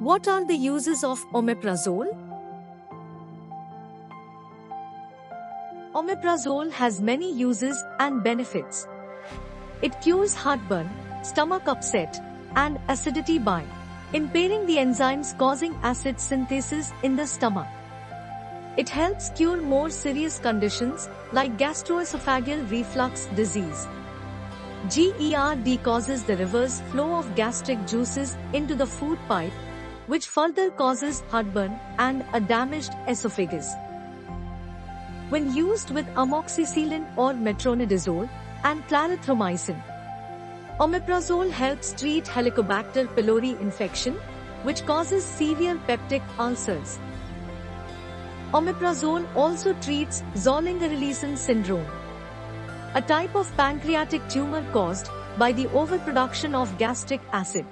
What are the uses of omeprazole? Omeprazole has many uses and benefits. It cures heartburn, stomach upset, and acidity by impairing the enzymes causing acid synthesis in the stomach. It helps cure more serious conditions like gastroesophageal reflux disease. GERD causes the reverse flow of gastric juices into the food pipe, which further causes heartburn and a damaged esophagus. When used with amoxicillin or metronidazole and clarithromycin, omeprazole helps treat Helicobacter pylori infection, which causes severe peptic ulcers. Omeprazole also treats Zollinger-Ellison syndrome, a type of pancreatic tumor caused by the overproduction of gastric acid.